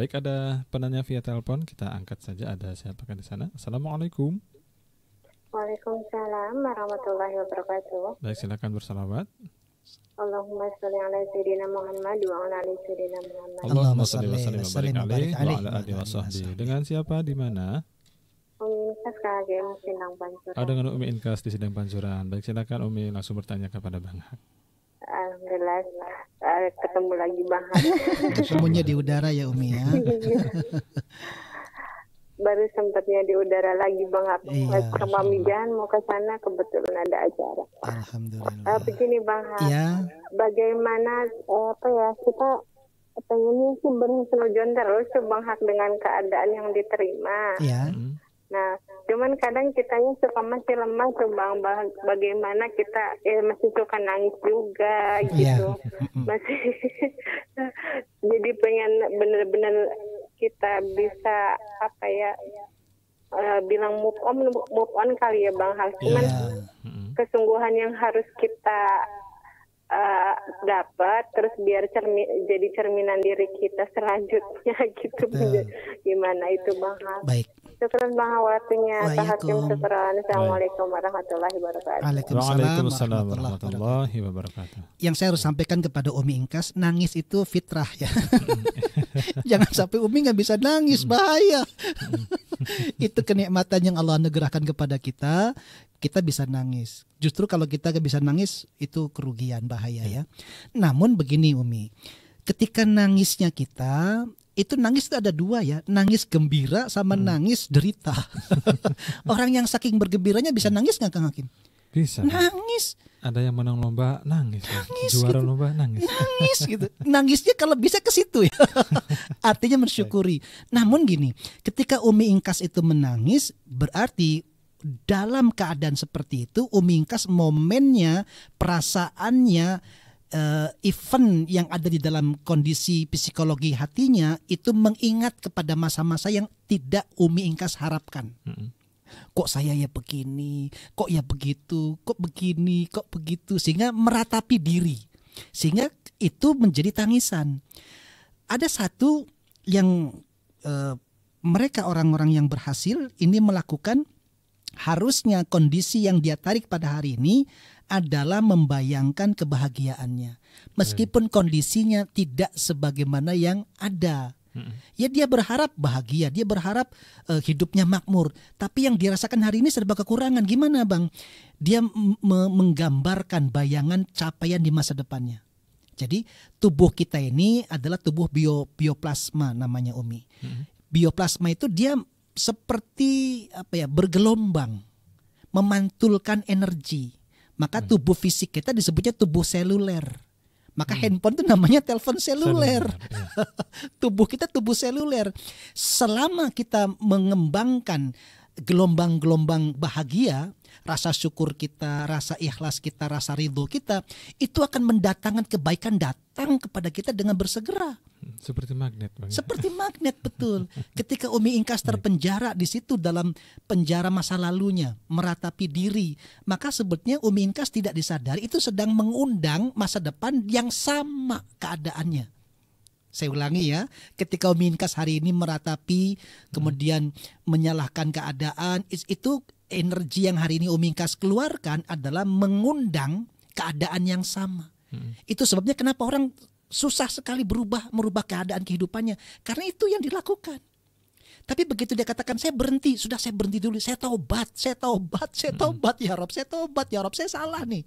baik ada penanya via telepon, kita angkat saja ada siapakah di sana. Assalamualaikum. Waalaikumsalam warahmatullahi wabarakatuh. Baik, silakan bersalawat. Allahumma sholli ala sayyidina Muhammad wa ala ali sayyidina Muhammad. Allahumma sholli wa sallim wa barik wa alaihi barik wa ala alihi wa sahbihi. Dengan siapa di mana? Umi Inkas KGM Sindang Pancuran. Oh, dengan Umi Inkas di Sidang Pancuran. Baik, silakan Umi langsung bertanya kepada Bang Hak. Alhamdulillah eh, ketemu lagi Bang Hak. Ketemunya di udara ya Umi ya. Baru sempatnya di udara lagi Bang Hak. Iya, Ke Mami Jahan mau ke sana kebetulan ada acara. Alhamdulillah. begini Bang. Ya, Bagaimana eh, apa ya kita pengennya sih berhusnuzon terus Bang Hak dengan keadaan yang diterima. ya. Nah, cuman kadang kitanya suka masih lemah tuh bang, Ba- bagaimana kita eh, masih suka nangis juga Iya. gitu, masih jadi pengen bener-bener kita bisa apa ya eh, bilang move on move on kali ya bang Hal, cuman Ya. Hmm. kesungguhan yang harus kita eh, dapat terus biar cermi, jadi cerminan diri kita selanjutnya gitu Betul. gimana itu bang Hal. Baik. Syukran bang waktunya. Tahakim syukran. Assalamualaikum warahmatullahi wabarakatuh. Waalaikumsalam Waalaikumsalam warahmatullahi wabarakatuh. Yang saya harus sampaikan kepada Umi Ingkas, nangis itu fitrah ya. Jangan sampai Umi nggak bisa nangis, bahaya. itu kenikmatan yang Allah anugerahkan kepada kita, kita bisa nangis. Justru kalau kita nggak bisa nangis, itu kerugian, bahaya ya. Namun begini Umi, ketika nangisnya kita, itu nangis itu ada dua ya, nangis gembira sama nangis derita. Orang yang saking bergembiranya bisa nangis nggak Kang Hakim? Bisa. Nangis. Ada yang menang lomba nangis. ya. Nangis Juara gitu. lomba nangis. nangis gitu. Nangisnya kalau bisa ke situ ya. Artinya mensyukuri. Namun gini, ketika Umi Ingkas itu menangis, berarti dalam keadaan seperti itu Umi Ingkas momennya, perasaannya, eh, event yang ada di dalam kondisi psikologi hatinya itu mengingat kepada masa-masa yang tidak Umi Ingkas harapkan Mm-mm. kok saya ya begini, kok ya begitu, kok begini, kok begitu, sehingga meratapi diri, sehingga itu menjadi tangisan. Ada satu yang eh, mereka orang-orang yang berhasil ini melakukan harusnya kondisi yang dia tarik pada hari ini adalah membayangkan kebahagiaannya, meskipun kondisinya tidak sebagaimana yang ada. Ya dia berharap bahagia, dia berharap eh, hidupnya makmur. Tapi yang dirasakan hari ini serba kekurangan. Gimana bang? Dia menggambarkan bayangan capaian di masa depannya. Jadi tubuh kita ini adalah tubuh bio bioplasma namanya Umi. Bioplasma itu dia seperti apa ya bergelombang, memantulkan energi. Maka tubuh fisik kita disebutnya tubuh seluler. Maka handphone itu namanya telepon seluler Seluler, iya. tubuh kita tubuh seluler. Selama kita mengembangkan gelombang-gelombang bahagia, rasa syukur kita, rasa ikhlas kita, rasa ridho kita, itu akan mendatangkan kebaikan datang kepada kita dengan bersegera. Seperti magnet bang. Seperti magnet betul. Ketika Umi Ingkas terpenjara di situ dalam penjara masa lalunya, meratapi diri, maka sebetulnya Umi Ingkas tidak disadari itu sedang mengundang masa depan yang sama keadaannya. Saya ulangi ya, ketika Umi Ingkas hari ini meratapi, kemudian menyalahkan keadaan, itu energi yang hari ini Umi Ingkas keluarkan adalah mengundang keadaan yang sama. Mm. Itu sebabnya kenapa orang susah sekali berubah, merubah keadaan kehidupannya. Karena itu yang dilakukan. Tapi begitu dia katakan saya berhenti, sudah saya berhenti dulu, saya taubat, saya taubat, saya taubat ya Rob, saya taubat ya Rob, saya salah nih.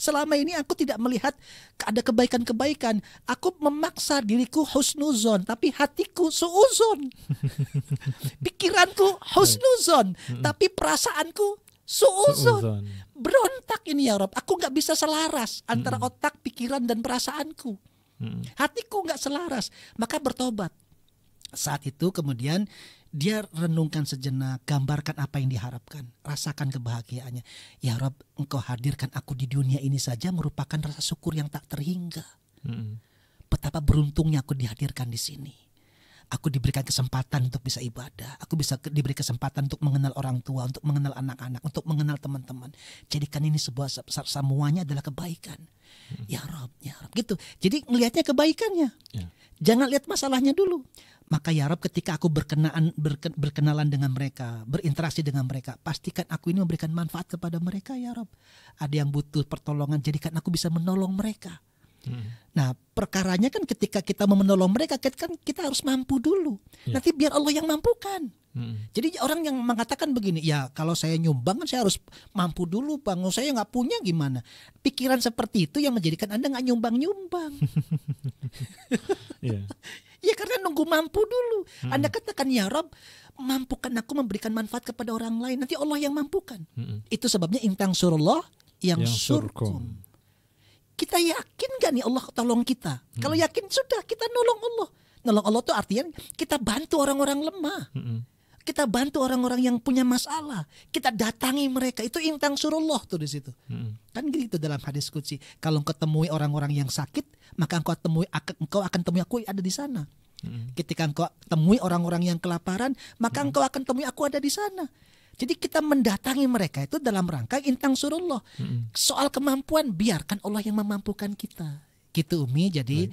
Selama ini aku tidak melihat ada kebaikan-kebaikan. Aku memaksa diriku husnuzon, tapi hatiku suuzon. Pikiranku husnuzon, tapi perasaanku suuzon. Suuzon. Berontak ini ya Rob, aku nggak bisa selaras antara otak, pikiran dan perasaanku. Hatiku nggak selaras, maka bertobat. Saat itu kemudian dia renungkan sejenak, gambarkan apa yang diharapkan, rasakan kebahagiaannya. Ya Rob, engkau hadirkan aku di dunia ini saja merupakan rasa syukur yang tak terhingga. Mm-mm. Betapa beruntungnya aku dihadirkan di sini. Aku diberikan kesempatan untuk bisa ibadah. Aku bisa diberi kesempatan untuk mengenal orang tua, untuk mengenal anak-anak, untuk mengenal teman-teman. Jadikan ini sebuah se- se- semuanya adalah kebaikan. Ya Rob, ya. Gitu. Jadi ngelihatnya kebaikannya. Ya. Jangan lihat masalahnya dulu. Maka ya Rob ketika aku berkenaan berke- berkenalan dengan mereka, berinteraksi dengan mereka, pastikan aku ini memberikan manfaat kepada mereka ya Rob. Ada yang butuh pertolongan, jadikan aku bisa menolong mereka. Mm. Nah, perkaranya kan ketika kita mau menolong mereka, kan kita harus mampu dulu. Ya. Nanti biar Allah yang mampukan. Mm. Jadi orang yang mengatakan begini, ya kalau saya nyumbang kan saya harus mampu dulu bang, Kalau saya nggak punya gimana? Pikiran seperti itu yang menjadikan anda nggak nyumbang-nyumbang. Iya. ya karena nunggu mampu dulu. Hmm. Anda katakan ya Rob, mampukan aku memberikan manfaat kepada orang lain. Nanti Allah yang mampukan. Mm. Itu sebabnya intang surullah yang, Yang surkum. surkum. Kita yakin gak nih Allah tolong kita? Kalau Hmm. yakin sudah kita nolong Allah. Nolong Allah tuh artinya kita bantu orang-orang lemah. Mm. Kita bantu orang-orang yang punya masalah. Kita datangi mereka. Itu intang surullah tuh di situ. Mm. Kan gitu dalam hadis kudsi. Kalau engkau temui orang-orang yang sakit, maka engkau temui engkau akan temui aku ada di sana. Mm. Ketika engkau temui orang-orang yang kelaparan, maka engkau akan temui aku ada di sana. Jadi kita mendatangi mereka itu dalam rangka intang surullah. Mm. Soal kemampuan biarkan Allah yang memampukan kita. Gitu Umi. Jadi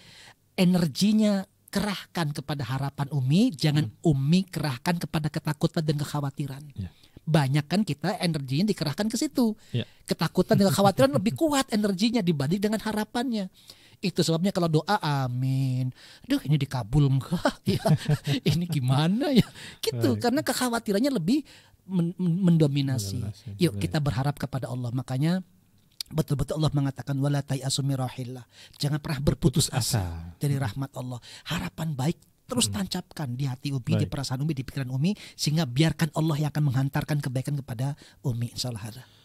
energinya kerahkan kepada harapan Umi, jangan Umi kerahkan kepada ketakutan dan kekhawatiran. Ya. Banyak kan kita energinya dikerahkan ke situ. Ya. Ketakutan dan kekhawatiran lebih kuat energinya dibanding dengan harapannya. Itu sebabnya kalau doa amin. Duh ini dikabul enggak ya. ini gimana ya? Gitu Baik. karena kekhawatirannya lebih men- men- mendominasi. Mendominasi, Yuk baik. kita berharap kepada Allah. Makanya betul-betul Allah mengatakan wala rahillah. Jangan pernah berputus asa asa. dari rahmat Allah. Harapan baik terus tancapkan di hati Umi, di perasaan Umi, di pikiran Umi sehingga biarkan Allah yang akan menghantarkan kebaikan kepada Umi insyaallah.